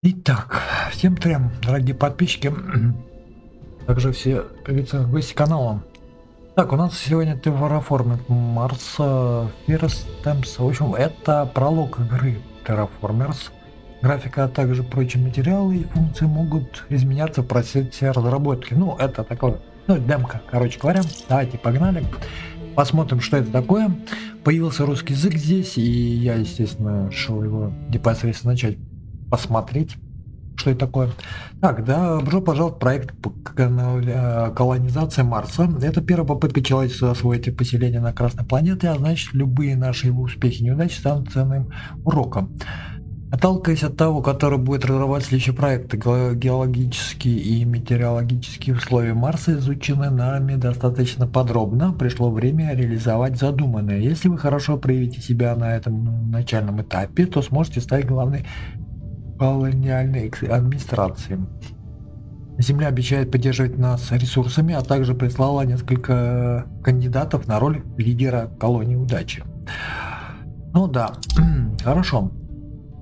Итак, всем трем, дорогие подписчики, также все, как гости канала. Так, у нас сегодня Terraforming Mars First Temps. В общем, это пролог игры Terraformers. Графика, а также прочие материалы и функции могут изменяться в процессе разработки. Ну, это такое, ну, демка, короче говоря. Давайте погнали. Посмотрим, что это такое. Появился русский язык здесь, и я, естественно, решил его непосредственно начать посмотреть, что это такое. Так, добро пожаловать в проект э, колонизация Марса. Это первая попытка человечества освоить поселение на Красной планете, а значит любые наши его успехи и неудачи станут ценным уроком. Отталкиваясь от того, который будет разрабатывать следующий проект, геологические и метеорологические условия Марса изучены нами достаточно подробно. Пришло время реализовать задуманное. Если вы хорошо проявите себя на этом начальном этапе, то сможете стать главной колониальной администрации. Земля обещает поддерживать нас ресурсами, а также прислала несколько кандидатов на роль лидера колонии удачи. Ну да, хорошо.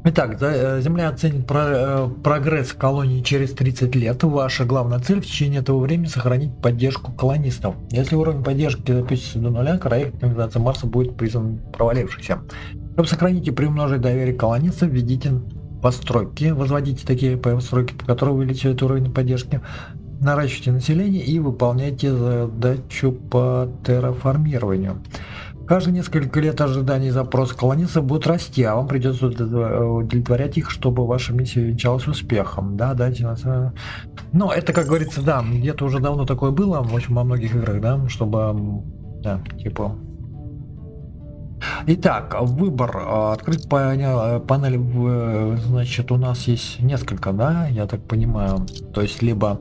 Итак, э, Земля оценит э, прогресс колонии через 30 лет. Ваша главная цель в течение этого времени сохранить поддержку колонистов. Если уровень поддержки запустится до нуля, проект колонизации Марса будет признан провалившимся. Чтобы сохранить и приумножить доверие колонистов, введите постройки, возводите такие постройки, по которым увеличивает уровень поддержки, наращивайте население и выполняйте задачу по терраформированию. Каждые несколько лет ожиданий запрос колонистов будут расти, а вам придется удовлетворять их, чтобы ваша миссия венчалась успехом. Да, дайте нас. Ну, это, как говорится, да, где-то уже давно такое было, в общем, во многих играх, да, чтобы, да, типа, Итак, выбор. А, открыть панель, значит, у нас есть несколько, да, я так понимаю. То есть, либо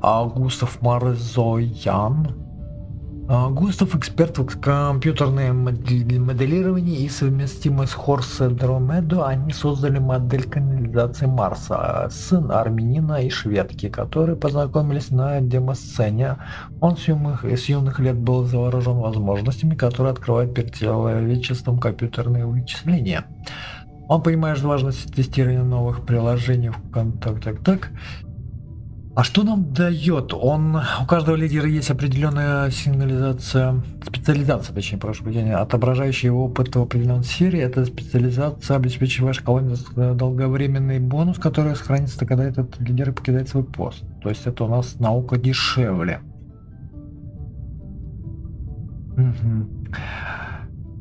Густав Марзоян, Густав эксперт в компьютерное моделирование и совместимость Хорс Дромедо, они создали модель канализации Марса, сын армянина и шведки, которые познакомились на демосцене. Он с юных, с юных лет был заворожен возможностями, которые открывают перед человечеством компьютерные вычисления. Он понимает важность тестирования новых приложений в контакт, так, так, а что нам дает? Он, у каждого лидера есть определенная сигнализация, специализация, точнее, прошу прощения, отображающая его опыт в определенной сфере. Эта специализация обеспечивает вашей колонии долговременный бонус, который сохранится, когда этот лидер покидает свой пост. То есть это у нас наука дешевле.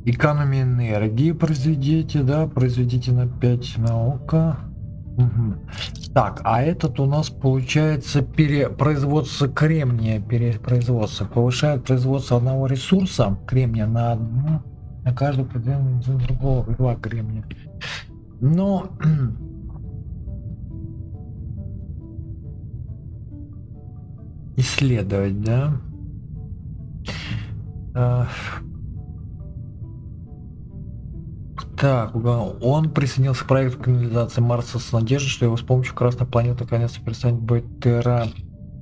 Экономия энергии произведите, да, произведите на 5 наука. Так, а этот у нас получается перепроизводство кремния, перепроизводство. Повышает производство одного ресурса, кремния, на одну, на каждую определенную другого, два кремния. Но... Исследовать, да? Так, он присоединился к проекту канализации Марса с надеждой, что его с помощью Красной планеты наконец перестанет быть Терра.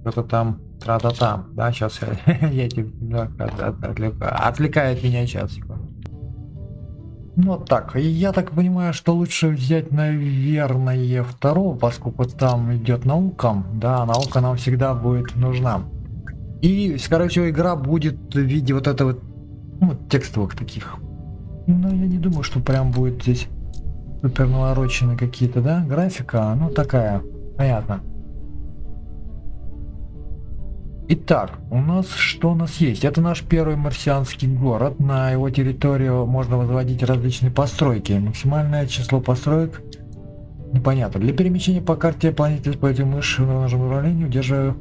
Что-то там, тра-та-та. Да, сейчас я, я тебя отвлекает меня сейчас. Ну так, я так понимаю, что лучше взять, наверное, второго, поскольку там идет наука. Да, наука нам всегда будет нужна. И, всего, игра будет в виде вот этого ну, текстовых таких ну, я не думаю, что прям будет здесь супер навороченные какие-то, да? Графика, ну такая, понятно. Итак, у нас что у нас есть? Это наш первый марсианский город. На его территорию можно возводить различные постройки. Максимальное число построек непонятно. Для перемещения по карте планеты используйте мышь на нашем управлении, удерживая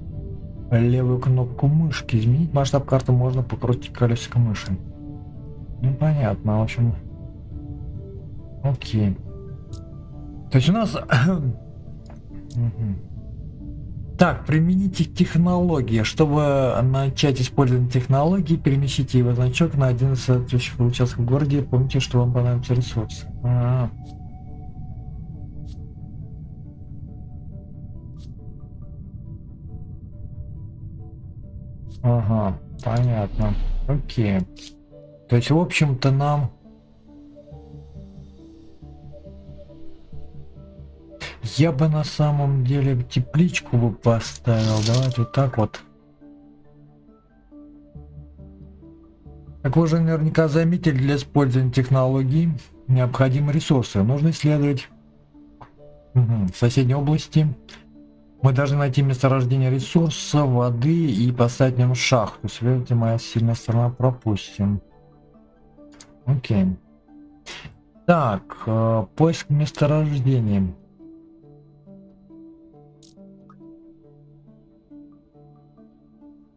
левую кнопку мышки. Изменить масштаб карты можно покрутить колесико мыши. Ну понятно, в общем. Окей. То есть у нас... Так, примените технологии. Чтобы начать использовать технологии, перемещите его значок на один из соответствующих участков в городе. Помните, что вам понадобится ресурсы. А -а -а. Ага, понятно. Окей. То есть, в общем-то, нам Я бы на самом деле тепличку бы поставил. Давайте вот так вот. Как вы уже наверняка заметили, для использования технологий необходимы ресурсы. Нужно исследовать угу, соседней области. Мы должны найти месторождение ресурса, воды и поставить в нем шахту. Следуйте, моя сильная сторона пропустим. Окей. Так, э, поиск месторождений.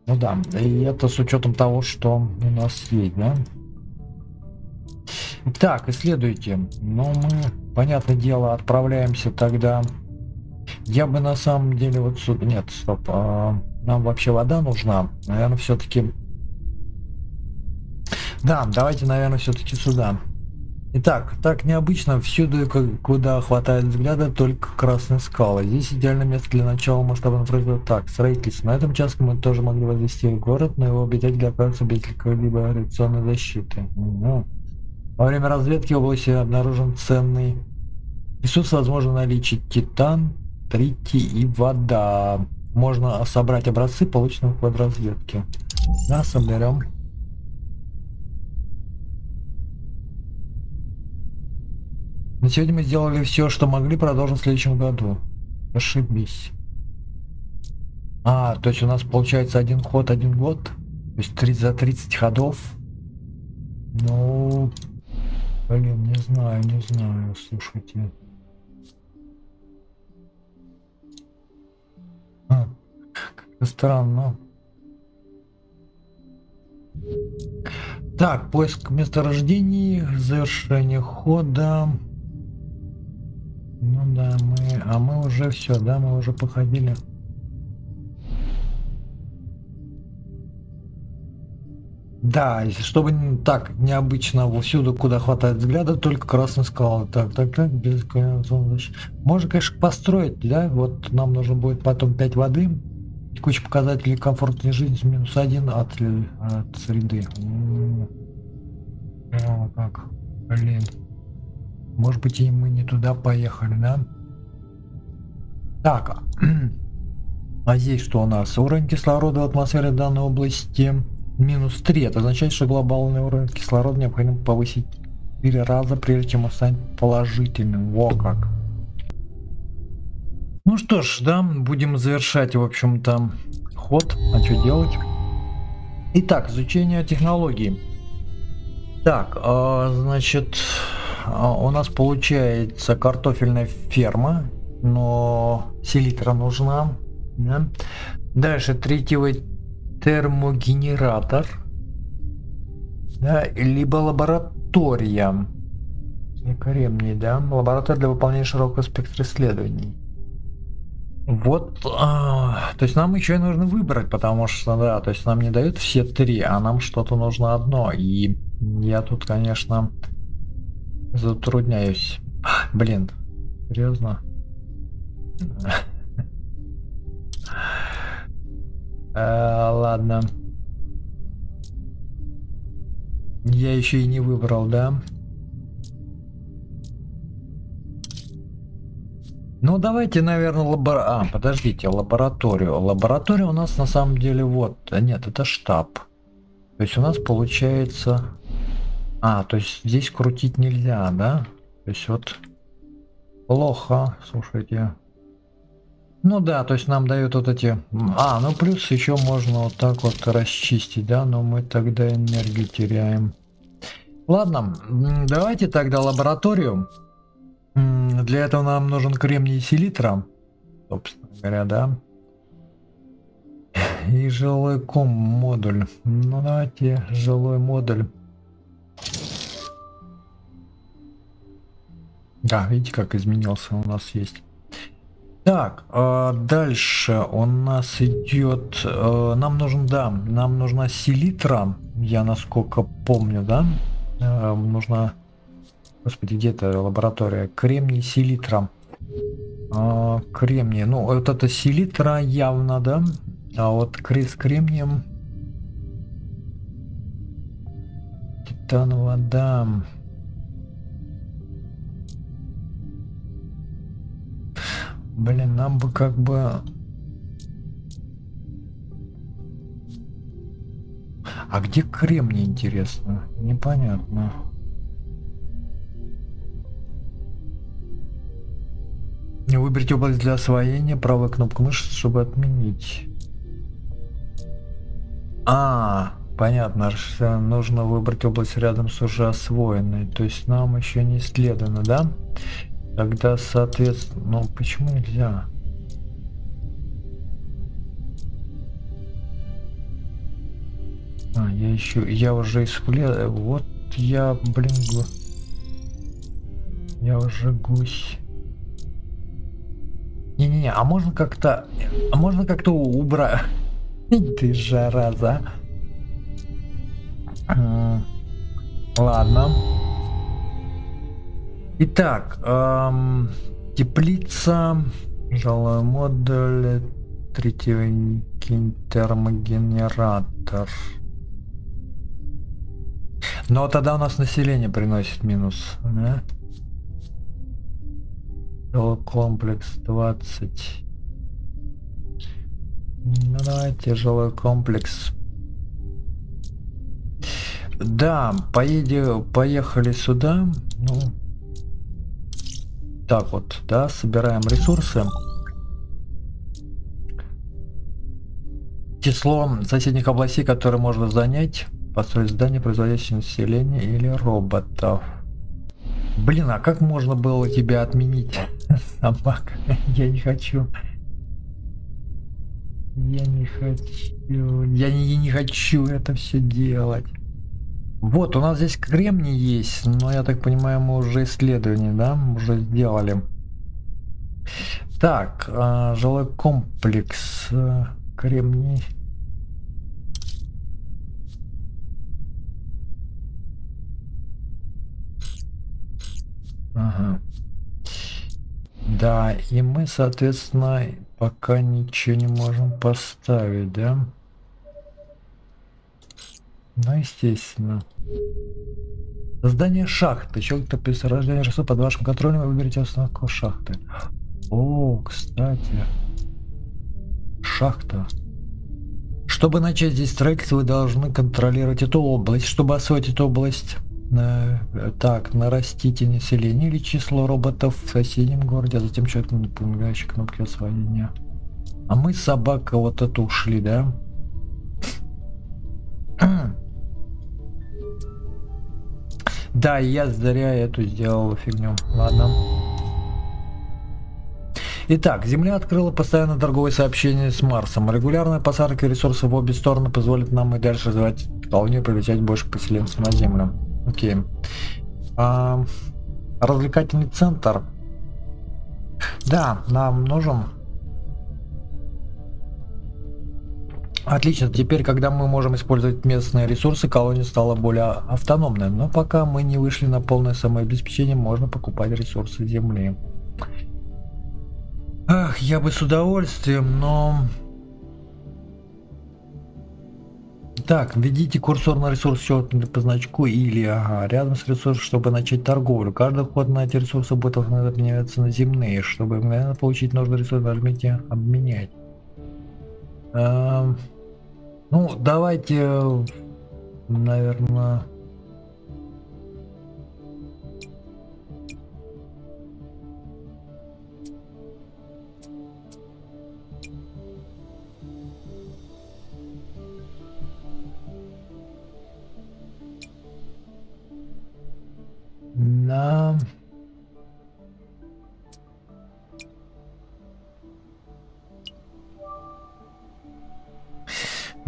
Ну да, и это с учетом того, что у нас есть, да? Так, исследуйте. Но ну, мы, понятное дело, отправляемся тогда. Я бы на самом деле вот сюда... Нет, стоп. А, нам вообще вода нужна. Наверное, все-таки... Да, давайте, наверное, все-таки сюда. Итак, так необычно, всюду, куда хватает взгляда, только красные скалы. Здесь идеальное место для начала масштабного производства. Так, строительство. На этом участке мы тоже могли возвести город, но его обитатели отправятся без какой-либо реакционной защиты. Ну, во время разведки в области обнаружен ценный ресурс, возможно наличие титан, тритий и вода. Можно собрать образцы, полученные в разведке. Да, соберем. На сегодня мы сделали все, что могли, продолжим в следующем году. Ошибись. А, то есть у нас получается один ход, один год? То есть 30, за 30 ходов? Ну, блин, не знаю, не знаю, слушайте. А, как-то странно. Так, поиск месторождений, завершение хода. Ну да, мы... А мы уже все, да, мы уже походили. Да, чтобы так необычно всюду, куда хватает взгляда, только красный скал. Так, так, так, без Можно, конечно, построить, да? Вот нам нужно будет потом 5 воды. Куча показателей комфортной жизни минус один от, от среды. О, как, блин. Может быть, и мы не туда поехали, да? Так, а здесь что у нас? Уровень кислорода в атмосфере данной области минус 3. Это означает, что глобальный уровень кислорода необходимо повысить 4 раза, прежде чем он станет положительным. Во как. Ну что ж, да, будем завершать, в общем-то, ход. А что делать? Итак, изучение технологий. Так, э, значит, у нас получается картофельная ферма, но селитра нужна. Да? Дальше третьевый термогенератор, да, либо лаборатория. Кремний, да, лаборатория для выполнения широкого спектра исследований. Вот, а, то есть нам еще и нужно выбрать, потому что, да, то есть нам не дают все три, а нам что-то нужно одно. И я тут, конечно, Затрудняюсь. Блин, серьезно? Э, ладно. Я еще и не выбрал, да? Ну, давайте, наверное, лабор... А, подождите, лабораторию. Лаборатория у нас на самом деле вот... Нет, это штаб. То есть у нас получается... А, то есть здесь крутить нельзя, да? То есть вот плохо, слушайте. Ну да, то есть нам дают вот эти... А, ну плюс еще можно вот так вот расчистить, да? Но мы тогда энергию теряем. Ладно, давайте тогда лабораторию. Для этого нам нужен кремний селитра. Собственно говоря, да? И жилой ком модуль. Ну давайте жилой модуль. Да, видите, как изменился у нас есть. Так, э, дальше у нас идет, э, нам нужен, да, нам нужна селитра, я насколько помню, да, э, нужна, господи, где-то лаборатория, кремний селитра, э, кремний, ну, вот это селитра явно, да, а вот с кремнием, титан, вода, Блин, нам бы как бы... А где кремний, интересно? Непонятно. Выберите область для освоения, правая кнопка мыши, чтобы отменить. А, понятно, нужно выбрать область рядом с уже освоенной. То есть нам еще не исследовано, да? Тогда, соответственно, ну почему нельзя? А, я еще, я уже исследовал. Вот я, блин, гу... я уже гусь. Не-не-не, а можно как-то... А можно как-то убрать... Ты зараза. Ладно. Итак, эм, теплица, жилой модуль, третий термогенератор. Но тогда у нас население приносит минус, да? комплекс 20. Ну давайте жилой комплекс. Да, поеди, поехали сюда. Ну, так вот, да, собираем ресурсы. Число соседних областей, которые можно занять, построить здание, производящее население или роботов. Блин, а как можно было тебя отменить, собака? Я не хочу. Я не хочу. Я не, я не хочу это все делать. Вот, у нас здесь кремний есть, но я так понимаю, мы уже исследование, да, уже сделали. Так, э, жилой комплекс, э, кремний. Ага. Да, и мы, соответственно, пока ничего не можем поставить, да? Ну, естественно. Создание шахты. Щелк топится рождение рису под вашим контролем, вы выберете установку шахты. О, кстати. Шахта. Чтобы начать здесь строительство, вы должны контролировать эту область. Чтобы освоить эту область, так, нарастите население или число роботов в соседнем городе, а затем человек на помогающей кнопки освоения. А мы собака вот это ушли, да? Да, я зря эту сделал фигню. Ладно. Итак, Земля открыла постоянно торговые сообщения с Марсом. Регулярная посадка ресурсов в обе стороны позволит нам и дальше развивать колонию, привлекать больше поселенцев на Землю. Окей. А, развлекательный центр. Да, нам нужен. Отлично, теперь, когда мы можем использовать местные ресурсы, колония стала более автономной. Но пока мы не вышли на полное самообеспечение, можно покупать ресурсы Земли. Ах, я бы с удовольствием, но Так, введите курсор на ресурс щелкните по значку или ага, рядом с ресурсом, чтобы начать торговлю. Каждый вход на эти ресурсы будет обмениваться на земные. Чтобы мгновенно получить нужный ресурс, нажмите обменять. Эм, ну, давайте, наверное...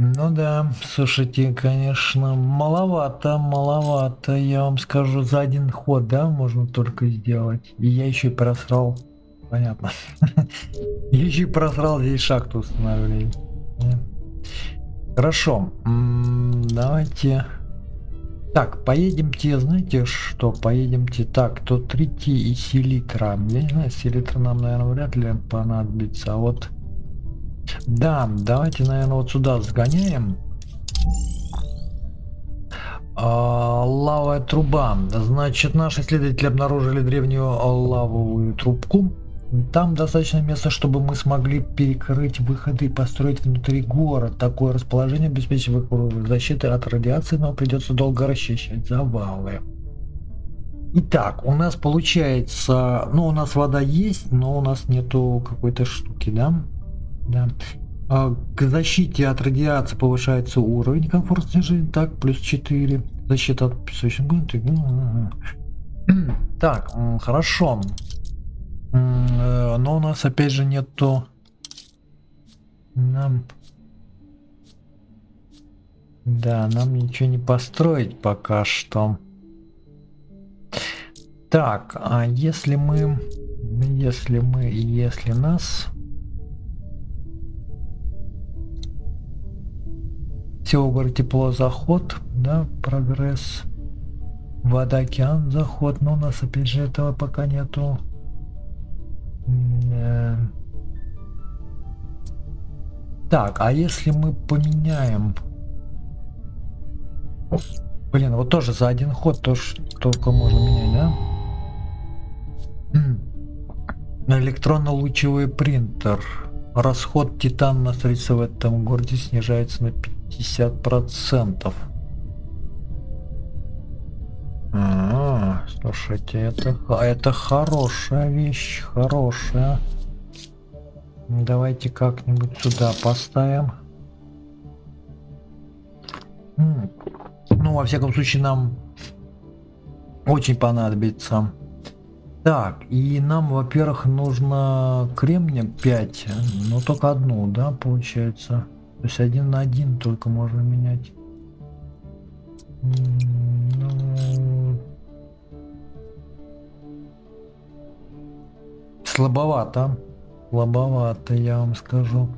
Ну да, слушайте, конечно, маловато, маловато, я вам скажу, за один ход, да, можно только сделать. И я еще и просрал, понятно. Я еще и просрал здесь шахту установления. Хорошо, давайте... Так, поедемте, знаете что, поедемте так, тут 3 и селитра. Я не знаю, селитра нам, наверное, вряд ли понадобится, а вот... Да, давайте, наверное, вот сюда сгоняем. А, лавовая труба. Значит, наши исследователи обнаружили древнюю лавовую трубку. Там достаточно места, чтобы мы смогли перекрыть выходы и построить внутри город. Такое расположение обеспечивает защиты от радиации, но придется долго расчищать завалы. Итак, у нас получается, ну у нас вода есть, но у нас нету какой-то штуки, да? Да. А, к защите от радиации повышается уровень комфортной жизни, так, плюс 4. Защита от песочных Так, хорошо. Э, но у нас опять же нету... Нам... Да, нам ничего не построить пока что. Так, а если мы... Если мы... Если нас... В тепло заход, да, прогресс. Вода, океан, заход, но у нас опять же этого пока нету. Э. Так, а если мы поменяем... Блин, вот тоже за один ход тоже только можно менять, да? Электронно-лучевой принтер. Расход титана на в этом городе снижается на 50%. А, слушайте, это, это хорошая вещь, хорошая. Давайте как-нибудь сюда поставим. Ну, во всяком случае, нам очень понадобится так, и нам, во-первых, нужно кремния 5, но только одну, да, получается. То есть один на один только можно менять. Ну... Слабовато. Слабовато, я вам скажу.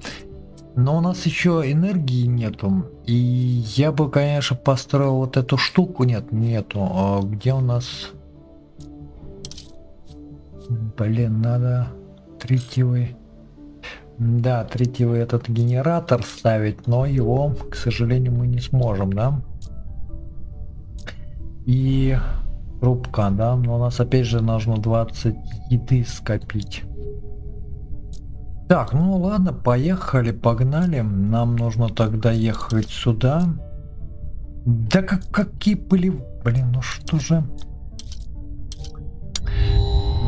Но у нас еще энергии нету. И я бы, конечно, построил вот эту штуку. Нет, нету. А где у нас Блин, надо третьевый. Да, третьевый этот генератор ставить, но его, к сожалению, мы не сможем, да? И трубка, да? Но у нас опять же нужно 20 еды скопить. Так, ну ладно, поехали, погнали. Нам нужно тогда ехать сюда. Да как, какие были... Блин, ну что же...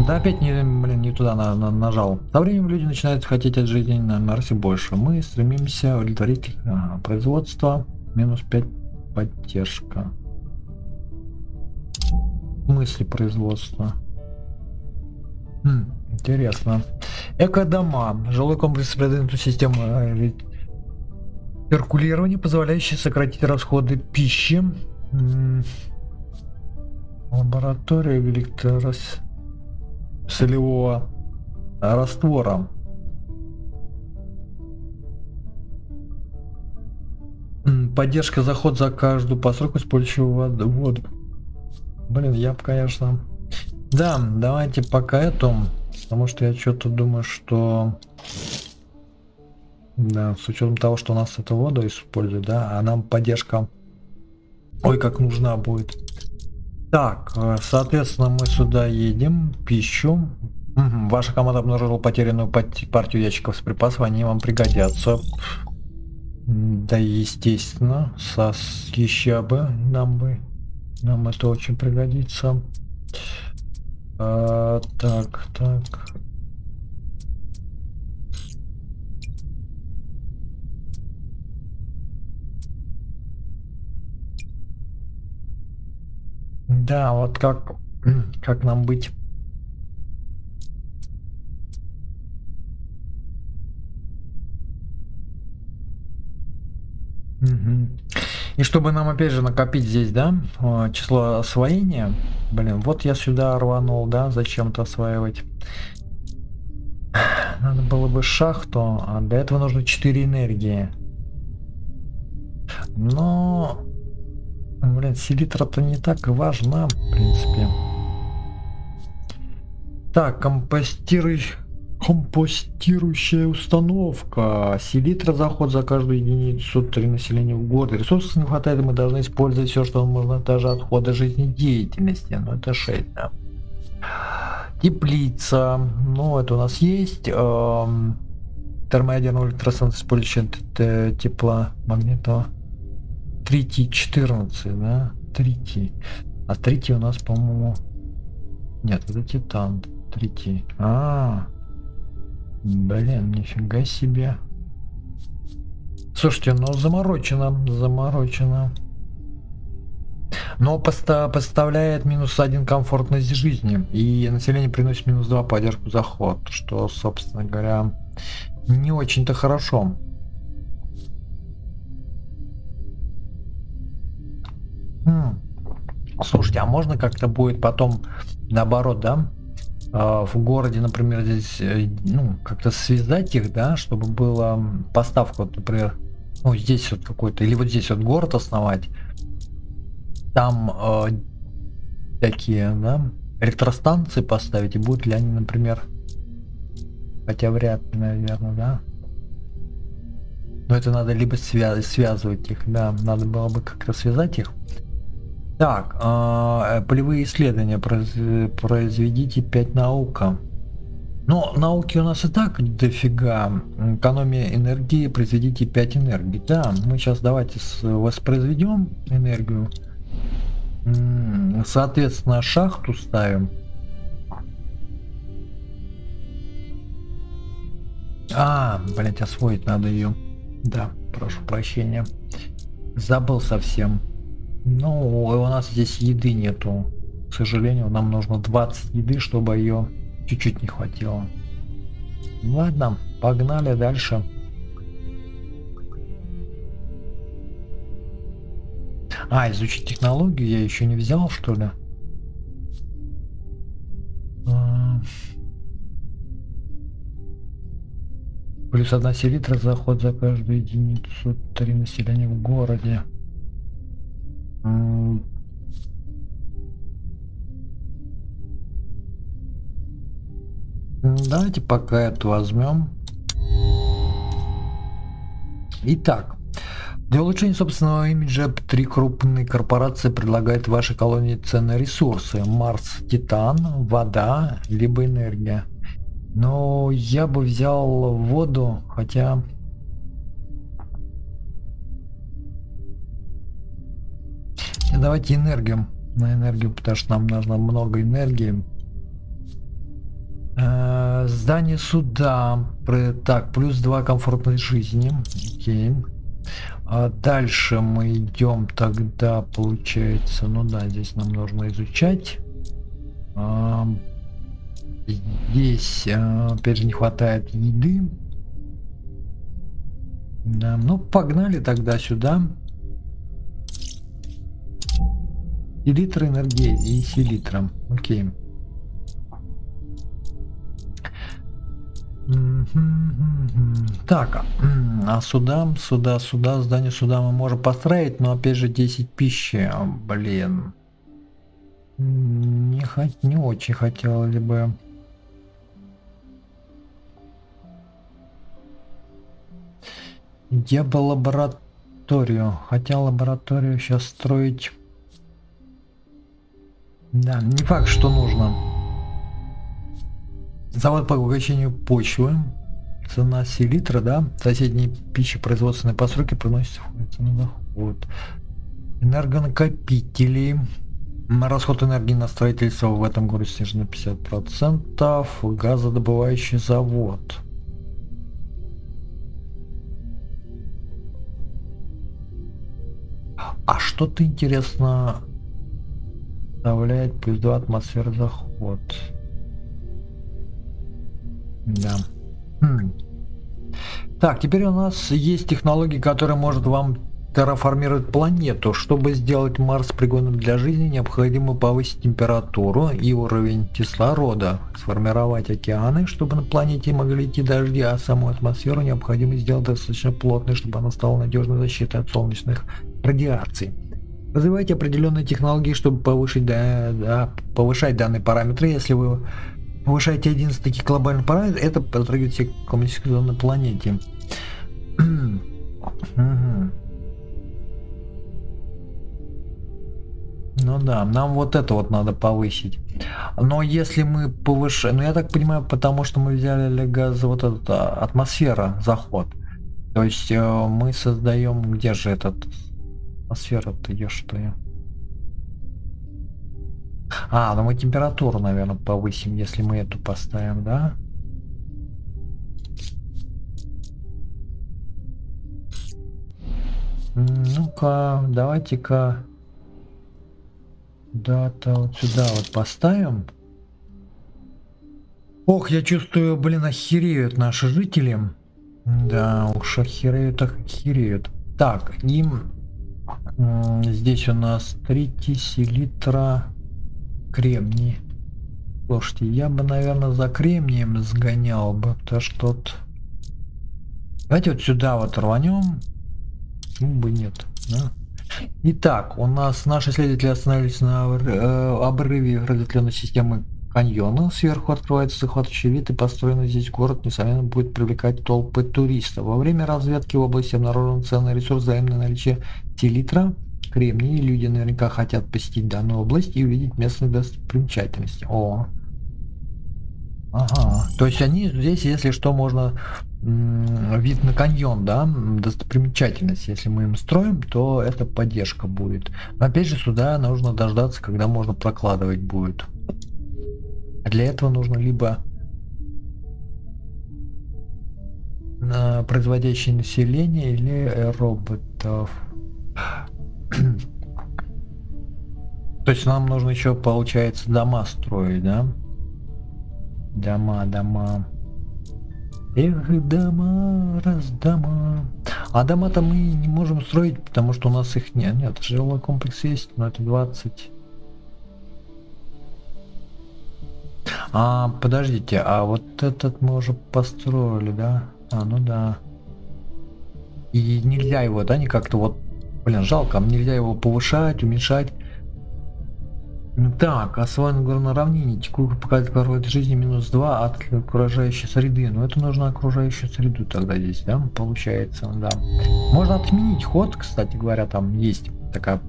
Да опять не, блин, не туда на, на, нажал. Со временем люди начинают хотеть от жизни на Марсе больше. Мы стремимся удовлетворить ага, производство. Минус 5 поддержка. Мысли производства. Хм, интересно. Эко-дома. Жилой комплекс предыдущей системы э, циркулирования, позволяющий сократить расходы пищи. Лаборатория электрос солевого раствора. Поддержка заход за каждую посылку, использующую воду. Блин, я бы, конечно... Да, давайте пока эту, потому что я что-то думаю, что... Да, с учетом того, что у нас эту воду используют, да, а нам поддержка... Ой, как нужна будет. Так, э, соответственно, мы сюда едем, пищу. Угу. Ваша команда обнаружила потерянную партию ящиков с припасами, они вам пригодятся. Да, естественно, со еще бы нам бы, нам это очень пригодится. А, так, так. Да, вот как, как нам быть? И чтобы нам опять же накопить здесь, да, число освоения, блин, вот я сюда рванул, да, зачем-то осваивать. Надо было бы шахту, а для этого нужно 4 энергии. Но Блин, селитра-то не так важна, в принципе. Так, компостируй... Компостирующая установка. Селитра заход за каждую единицу три населения в городе. Ресурсов не хватает, мы должны использовать все, что можно, даже отходы жизнедеятельности. Но это 6, да. Теплица. Ну, это у нас есть. Эм, термоядерный электростанция использующая тепла магнитного. Тритий 14, да? Тритий. А тритий у нас, по-моему... Нет, это титан. Тритий. А, -а, -а. Блин, нифига себе. Слушайте, ну заморочено, заморочено. Но поста поставляет минус один комфортность жизни. И население приносит минус два поддержку заход. Что, собственно говоря, не очень-то хорошо. Слушайте, а можно как-то будет потом наоборот, да? А, в городе, например, здесь, э, ну, как-то связать их, да, чтобы была поставка, вот, например, ну, здесь вот какой-то, или вот здесь вот город основать, там э, такие, да, электростанции поставить, и будут ли они, например, хотя вряд ли, наверное, да. Но это надо либо свя связывать их, да, надо было бы как-то связать их. Так, э, полевые исследования произ произведите 5 наука. Но науки у нас и так дофига. Экономия энергии, произведите 5 энергии. Да, мы сейчас давайте воспроизведем энергию. Соответственно, шахту ставим. А, блять, освоить надо ее. Да, прошу прощения. Забыл совсем. Ну, у нас здесь еды нету. К сожалению, нам нужно 20 еды, чтобы ее чуть-чуть не хватило. Ладно, погнали дальше. А, изучить технологию я еще не взял, что ли? А. Плюс одна селитра заход за каждую единицу. Три населения в городе. Давайте пока эту возьмем. Итак, для улучшения собственного имиджа три крупные корпорации предлагают вашей колонии ценные ресурсы. Марс, Титан, вода, либо энергия. Но я бы взял воду, хотя... Давайте энергию. На энергию, потому что нам нужно много энергии. Э, здание суда. Так, плюс 2 комфортной жизни. Окей. А дальше мы идем тогда, получается, ну да, здесь нам нужно изучать. А, здесь а, опять же не хватает еды. Да, ну погнали тогда сюда. Селитра энергии и селитра. Окей. Так, а сюда, сюда, сюда, здание сюда мы можем построить, но опять же 10 пищи, блин. Не, не очень хотел ли бы. Я бы лабораторию, хотел лабораторию сейчас строить. Да, не факт, что нужно. Завод по обогащению почвы. Цена селитра, да. Соседние пищепроизводственные постройки приносят цену доход. Энергонакопители. Расход энергии на строительство в этом городе снижен на 50%. Газодобывающий завод. А что-то интересно составляет плюс 2 атмосферы заход. Да. Хм. Так, теперь у нас есть технологии, которые может вам терраформировать планету. Чтобы сделать Марс пригодным для жизни, необходимо повысить температуру и уровень кислорода, сформировать океаны, чтобы на планете могли идти дожди, а саму атмосферу необходимо сделать достаточно плотной, чтобы она стала надежной защитой от солнечных радиаций. Развивайте определенные технологии, чтобы повышать, да, да, повышать данные параметры. Если вы повышаете один из таких глобальных параметров, это затрагивает все коммуникационной планете. Ну да, нам вот это вот надо повысить. Но если мы повышаем, ну я так понимаю, потому что мы взяли газ, вот этот а, атмосфера, заход. То есть э, мы создаем, где же этот атмосфера-то, ешь что я? А, ну мы температуру, наверное, повысим, если мы эту поставим, да? Ну-ка, давайте-ка дата вот сюда вот поставим. Ох, я чувствую, блин, охереют наши жители. Да, уж охереют, охереют. Так, им здесь у нас 3 селитра кремний. Слушайте, я бы, наверное, за кремнием сгонял бы, то что тут... Давайте вот сюда вот рванем. Почему бы нет, да? Итак, у нас наши исследователи остановились на э, обрыве радиоэлектронной системы каньона. Сверху открывается захватывающий вид, и построенный здесь город, несомненно, будет привлекать толпы туристов. Во время разведки в области обнаружен ценный ресурс взаимное наличие селитра, кремния. Люди наверняка хотят посетить данную область и увидеть местные достопримечательности. О, Ага, то есть они здесь, если что, можно вид на каньон, да, достопримечательность. Если мы им строим, то это поддержка будет. Но опять же, сюда нужно дождаться, когда можно прокладывать будет. Для этого нужно либо на производящее население или роботов. То есть нам нужно еще, получается, дома строить, да? Дома, дома. Эх, дома, раз дома. А дома-то мы не можем строить, потому что у нас их нет. Нет, жилой комплекс есть, но это 20. А, подождите, а вот этот мы уже построили, да? А, ну да. И нельзя его, да, не как-то вот, блин, жалко, нельзя его повышать, уменьшать. Ну так, освоен горное равнение, текущий показатель коровой жизни минус 2 от окружающей среды. Но это нужно окружающую среду тогда здесь, да, получается, да. Можно отменить ход, кстати говоря, там есть такая,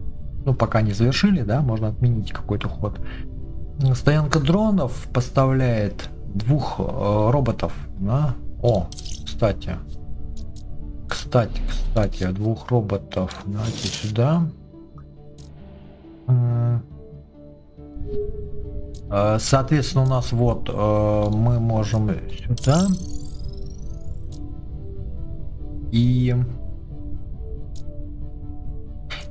ну пока не завершили, да, можно отменить какой-то ход. Стоянка дронов поставляет двух э, роботов, да. О, кстати, кстати, кстати, двух роботов, давайте сюда. Э, соответственно, у нас вот э, мы можем сюда. И...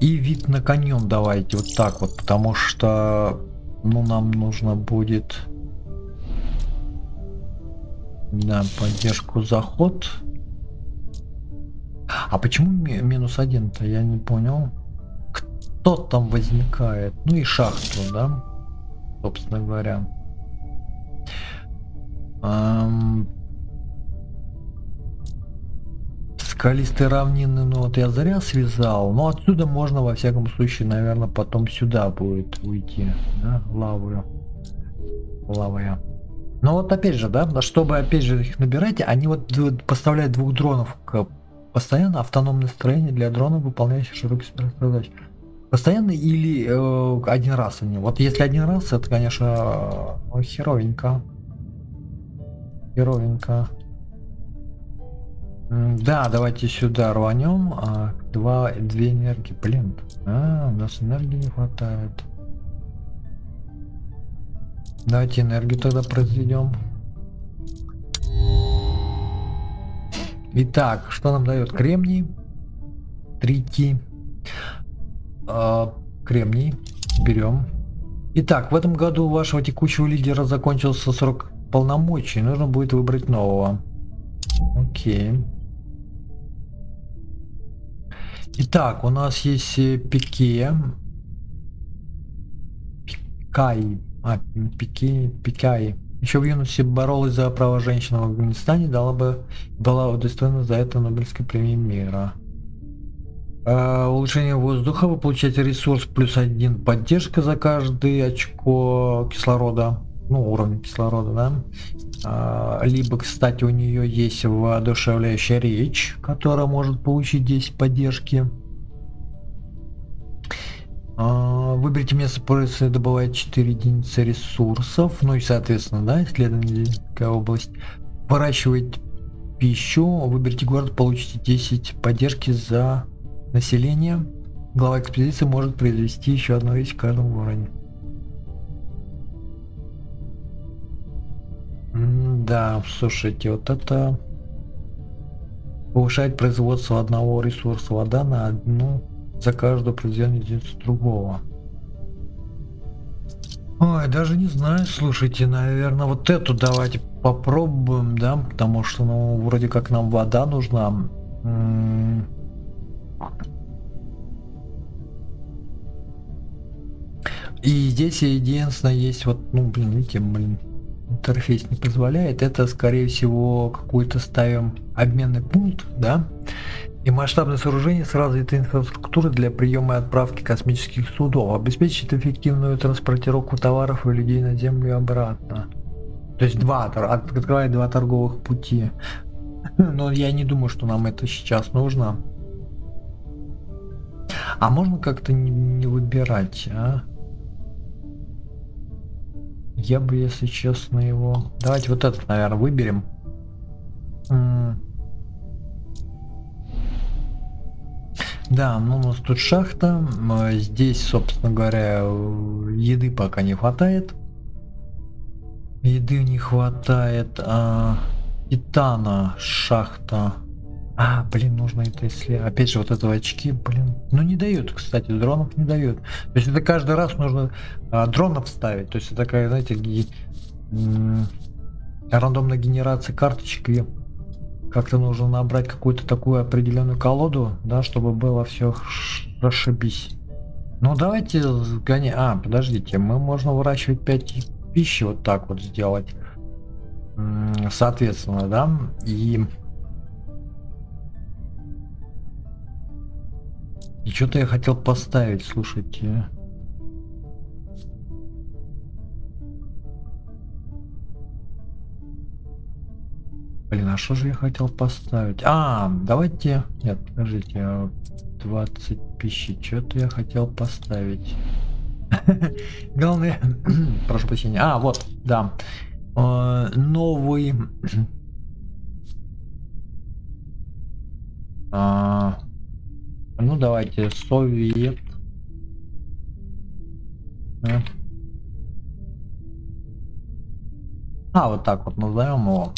И вид на каньон давайте вот так вот, потому что ну нам нужно будет на поддержку заход. А почему минус один-то? Я не понял. Кто там возникает? Ну и шахту, да? собственно говоря. Эм... Скалистые равнины, ну вот я зря связал, но отсюда можно во всяком случае, наверное, потом сюда будет уйти, да, лавую, лавая. Но вот опять же, да, чтобы опять же их набирать, они вот поставляют двух дронов к постоянно автономное строение для дронов, выполняющих широкий спектр задач. Постоянно или э, один раз они? Вот если один раз, это, конечно, э, херовенько. Херовенько. Да, давайте сюда рванем. А, два, две энергии. Блин. А, у нас энергии не хватает. Давайте энергию тогда произведем. Итак, что нам дает кремний? Трити. А, кремний. Берем. Итак, в этом году у вашего текущего лидера закончился срок полномочий. Нужно будет выбрать нового. Окей. Итак, у нас есть э, Пике. Пикай. А, Пике, Пикай. Еще в юности боролась за права женщин в Афганистане, дала бы, была удостоена за это Нобелевской премии мира. Uh, улучшение воздуха, вы получаете ресурс плюс один поддержка за каждое очко кислорода, ну уровень кислорода, да. Uh, либо, кстати, у нее есть воодушевляющая речь, которая может получить 10 поддержки. А, выберите место поиска, добывать 4 единицы ресурсов. Ну и, соответственно, да, исследовательская область. Выращивать пищу. Выберите город, получите 10 поддержки за население. Глава экспедиции может произвести еще одну вещь в каждом городе. Да, слушайте, вот это повышает производство одного ресурса вода на одну за каждую определенную единицу другого. Ой, даже не знаю, слушайте, наверное, вот эту давайте попробуем, да, потому что, ну, вроде как нам вода нужна. И здесь единственное есть вот, ну, блин, видите, блин, интерфейс не позволяет. Это, скорее всего, какой-то ставим обменный пункт, да, и масштабное сооружение с развитой инфраструктурой для приема и отправки космических судов обеспечит эффективную транспортировку товаров и людей на Землю и обратно. То есть два, открывает два торговых пути. Но я не думаю, что нам это сейчас нужно. А можно как-то не, не выбирать, а? Я бы, если честно, его... Давайте вот этот, наверное, выберем. Да, ну у нас тут шахта. Здесь, собственно говоря, еды пока не хватает. Еды не хватает. А, титана, шахта. А, блин, нужно это если Опять же, вот это очки, блин. Ну, не дают, кстати, дронов не дают. То есть это каждый раз нужно а, дронов ставить. То есть это такая, знаете, рандомная генерация карточек и как-то нужно набрать какую-то такую определенную колоду, да, чтобы было все расшибись. Ну, давайте сгони... А, подождите, мы можно выращивать 5 пищи вот так вот сделать. Соответственно, да, и И что-то я хотел поставить, слушайте. Блин, а что же я хотел поставить? А, давайте... Нет, подождите. 20 а пищи. Что-то я хотел поставить. Главное... Прошу прощения. А, вот, да. А, новый... Ну давайте, совет. Э. А, вот так вот назовем его.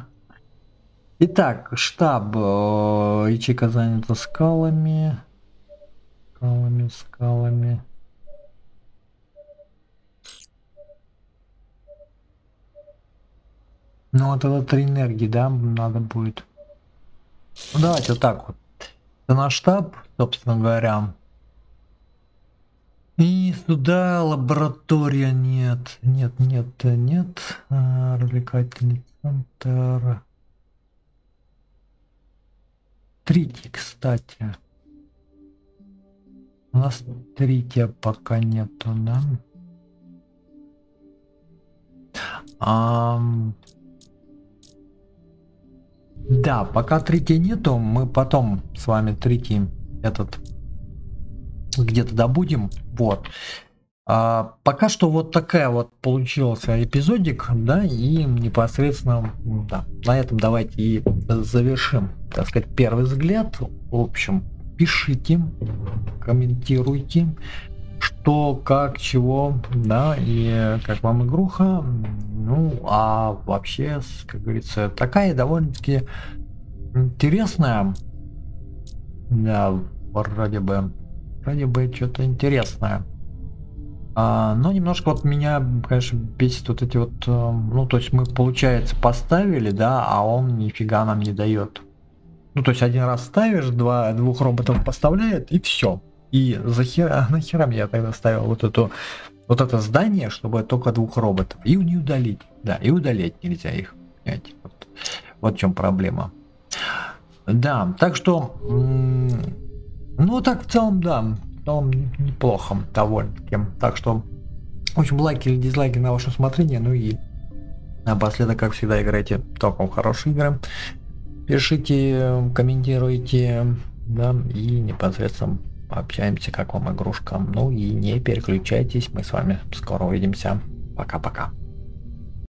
Итак, штаб. Э, ячейка занята скалами. Скалами, скалами. Ну вот это три энергии, да, надо будет. Ну давайте вот так вот. Это наш штаб, собственно говоря. И сюда лаборатория нет. Нет, нет, нет. А, развлекательный центр. Третий, кстати. У нас третья пока нету, да? А, да, пока третьей нету, мы потом с вами третий этот где-то добудем. Вот. А, пока что вот такая вот получился эпизодик, да, и непосредственно, да, на этом давайте и завершим, так сказать, первый взгляд. В общем, пишите, комментируйте, что, как, чего, да, и как вам игруха. Ну, а вообще, как говорится, такая довольно-таки интересная, да, вроде бы, вроде бы что-то интересное. А, но немножко вот меня, конечно, бесит вот эти вот, э, ну, то есть мы, получается, поставили, да, а он нифига нам не дает. Ну, то есть один раз ставишь, два, двух роботов поставляет, и все. И захера, нахера я тогда ставил вот эту вот это здание, чтобы только двух роботов. И не удалить. Да, и удалить нельзя их. Вот, вот в чем проблема. Да, так что, ну так в целом, да, в целом неплохо довольно-таки. Так что, в общем, лайки или дизлайки на ваше усмотрение. Ну и напоследок, как всегда, играйте только в хорошие игры. Пишите, комментируйте, да, и непосредственно пообщаемся, как вам игрушка. Ну и не переключайтесь, мы с вами скоро увидимся. Пока-пока.